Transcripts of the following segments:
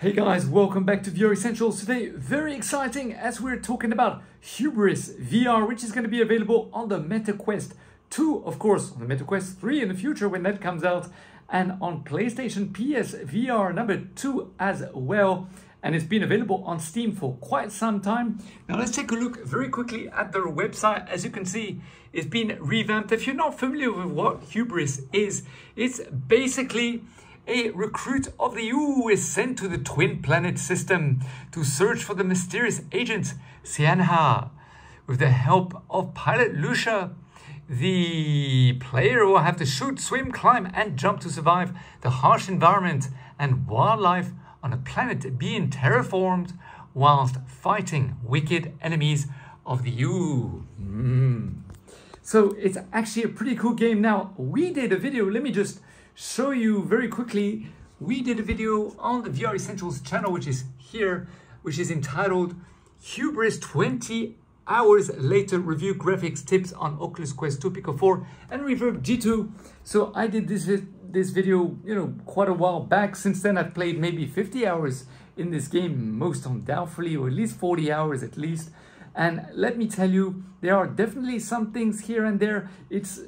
Hey guys, welcome back to VR Essentials. Today, very exciting as we're talking about Hubris VR, which is going to be available on the Meta Quest 2, of course, on the Meta Quest 3 in the future when that comes out, and on PlayStation PS VR number 2 as well. And it's been available on Steam for quite some time. Now let's take a look very quickly at their website. As you can see, it's been revamped. If you're not familiar with what Hubris is, it's basically a recruit of the U is sent to the twin planet system to search for the mysterious agent Cyanha. With the help of pilot Lucia, the player will have to shoot, swim, climb, and jump to survive the harsh environment and wildlife on a planet being terraformed whilst fighting wicked enemies of the U. Mm. So it's actually a pretty cool game. Now, we did a video, let me just show you very quickly. We did a video on the VR Essentials channel, which is here, which is entitled Hubris 20 hours later review graphics tips on Oculus Quest 2 Pico 4 and Reverb G2. So I did this this video, you know, quite a while back. Since then, I've played maybe 50 hours in this game, most undoubtedly, or at least 40 hours at least. And let me tell you, there are definitely some things here and there. It's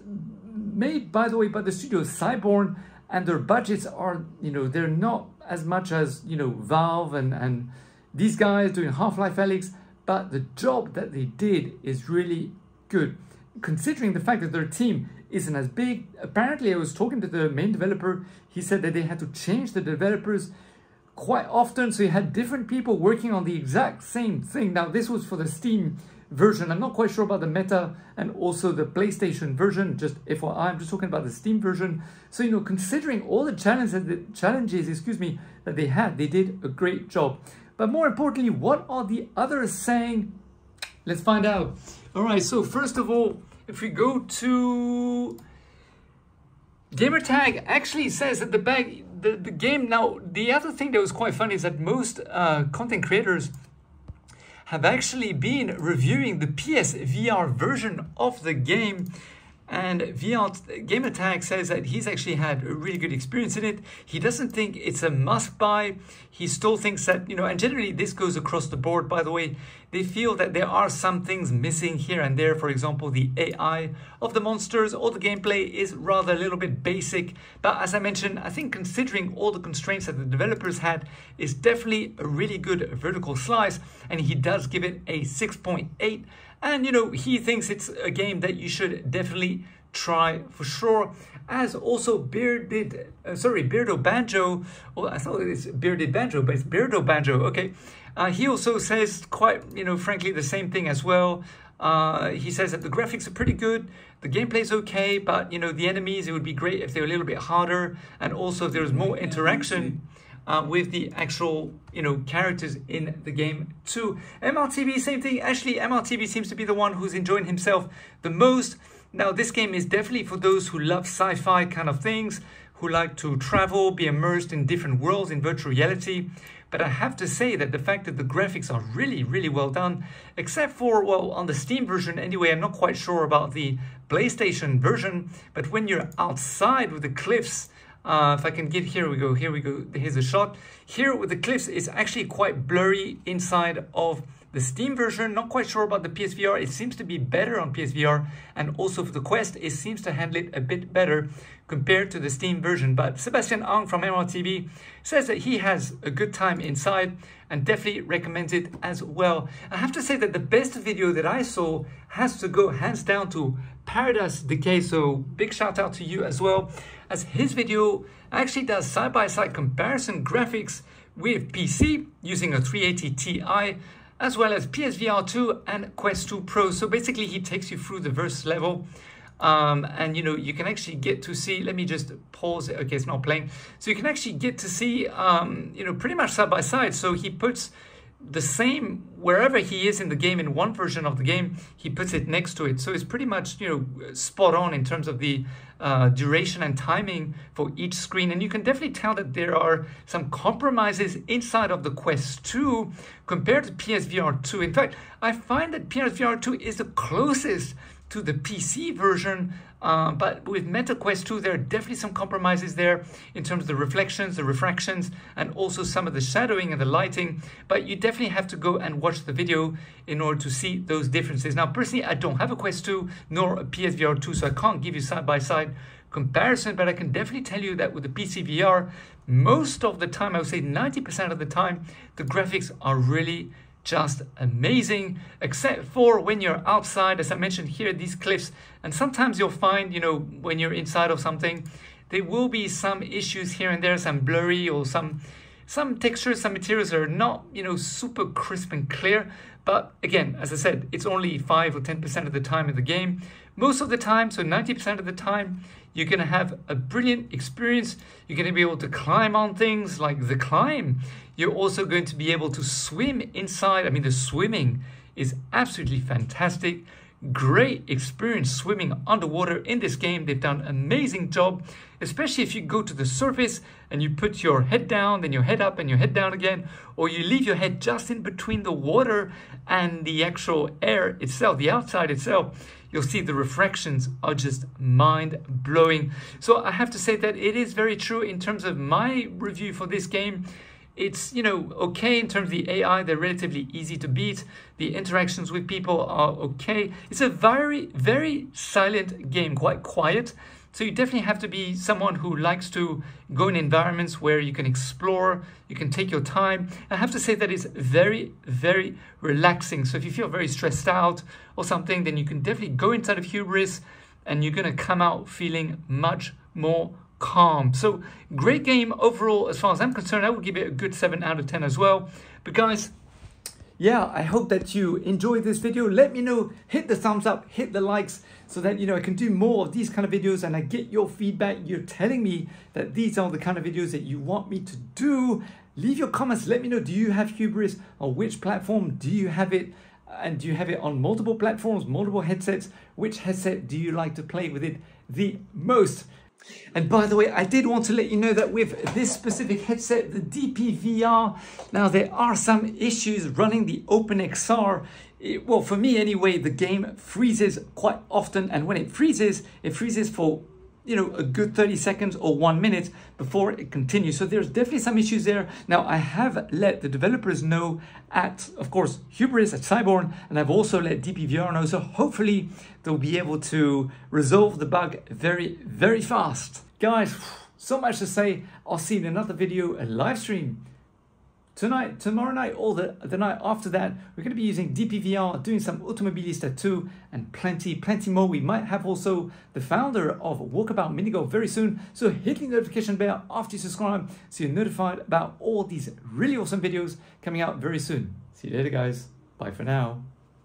made, by the way, by the studio Cyborn, and their budgets are, you know, they're not as much as, you know, Valve and, and these guys doing Half-Life Alyx, but the job that they did is really good. Considering the fact that their team isn't as big, apparently I was talking to the main developer, he said that they had to change the developers quite often, so you had different people working on the exact same thing. Now this was for the Steam version. I'm not quite sure about the Meta and also the PlayStation version, just FYI, I'm just talking about the Steam version. So, you know, considering all the challenges, the challenges, excuse me, that they had, they did a great job. But more importantly, what are the others saying? Let's find out. All right, so first of all, if we go to Gamertag actually says that the bag the, the game now the other thing that was quite funny is that most uh, content creators have actually been reviewing the PS VR version of the game and VR Attack says that he's actually had a really good experience in it. He doesn't think it's a must buy. He still thinks that, you know, and generally this goes across the board, by the way. They feel that there are some things missing here and there. For example, the AI of the monsters or the gameplay is rather a little bit basic. But as I mentioned, I think considering all the constraints that the developers had is definitely a really good vertical slice. And he does give it a 6.8 and, you know, he thinks it's a game that you should definitely try for sure. As also Bearded, uh, sorry, Beardo Banjo, well, I thought it's Bearded Banjo, but it's Beardo Banjo, okay. Uh, he also says quite, you know, frankly, the same thing as well. Uh, he says that the graphics are pretty good, the gameplay is okay, but, you know, the enemies, it would be great if they were a little bit harder, and also if there was more interaction uh, with the actual you know characters in the game too. MRTV, same thing. Actually, MRTV seems to be the one who's enjoying himself the most. Now, this game is definitely for those who love sci-fi kind of things, who like to travel, be immersed in different worlds in virtual reality. But I have to say that the fact that the graphics are really, really well done, except for, well, on the Steam version anyway, I'm not quite sure about the PlayStation version, but when you're outside with the cliffs, uh, if I can get, here we go, here we go, here's a shot. Here with the cliffs, it's actually quite blurry inside of the Steam version, not quite sure about the PSVR. It seems to be better on PSVR and also for the Quest, it seems to handle it a bit better compared to the Steam version. But Sebastian Ang from MRTV says that he has a good time inside and definitely recommends it as well. I have to say that the best video that I saw has to go hands down to Paradise Decay. So big shout out to you as well as his video actually does side-by-side -side comparison graphics with PC using a 380 Ti as well as PSVR 2 and Quest 2 Pro. So basically he takes you through the verse level um, and you know you can actually get to see let me just pause it. Okay it's not playing. So you can actually get to see um, you know pretty much side by side. So he puts the same wherever he is in the game in one version of the game he puts it next to it. So it's pretty much you know spot on in terms of the uh, duration and timing for each screen. And you can definitely tell that there are some compromises inside of the quest 2 compared to psvr 2 in fact i find that psvr 2 is the closest to the PC version. Uh, but with Meta Quest 2, there are definitely some compromises there in terms of the reflections, the refractions, and also some of the shadowing and the lighting. But you definitely have to go and watch the video in order to see those differences. Now, personally, I don't have a Quest 2 nor a PSVR 2, so I can't give you side by side comparison, but I can definitely tell you that with the PC VR, most of the time, I would say 90% of the time, the graphics are really just amazing, except for when you're outside, as I mentioned here, these cliffs. And sometimes you'll find, you know, when you're inside of something, there will be some issues here and there, some blurry or some some textures, some materials are not, you know, super crisp and clear. But again, as I said, it's only 5 or 10% of the time in the game. Most of the time, so 90% of the time, you're going to have a brilliant experience. You're going to be able to climb on things like the climb. You're also going to be able to swim inside. I mean, the swimming is absolutely fantastic. Great experience swimming underwater in this game. They've done an amazing job, especially if you go to the surface and you put your head down, then your head up and your head down again, or you leave your head just in between the water and the actual air itself, the outside itself you'll see the refractions are just mind blowing. So I have to say that it is very true in terms of my review for this game. It's, you know, okay in terms of the AI, they're relatively easy to beat. The interactions with people are okay. It's a very, very silent game, quite quiet. So you definitely have to be someone who likes to go in environments where you can explore, you can take your time. I have to say that it's very, very relaxing. So if you feel very stressed out or something, then you can definitely go inside of Hubris and you're going to come out feeling much more calm. So great game overall, as far as I'm concerned. I would give it a good 7 out of 10 as well. But guys, yeah, I hope that you enjoyed this video. Let me know, hit the thumbs up, hit the likes so that, you know, I can do more of these kind of videos and I get your feedback. You're telling me that these are the kind of videos that you want me to do. Leave your comments. Let me know, do you have Hubris? On which platform do you have it? And do you have it on multiple platforms, multiple headsets? Which headset do you like to play with it the most? And by the way, I did want to let you know that with this specific headset, the DPVR, now there are some issues running the OpenXR. It, well, for me anyway, the game freezes quite often. And when it freezes, it freezes for you know, a good 30 seconds or one minute before it continues. So there's definitely some issues there. Now, I have let the developers know at, of course, Hubris at Cyborn, and I've also let DPVR know. So hopefully they'll be able to resolve the bug very, very fast. Guys, so much to say. I'll see you in another video, a live stream Tonight, tomorrow night, or the, the night after that, we're going to be using DPVR, doing some Automobilista 2, and plenty, plenty more. We might have also the founder of Walkabout Mini Golf very soon. So hit the notification bell after you subscribe so you're notified about all these really awesome videos coming out very soon. See you later, guys. Bye for now.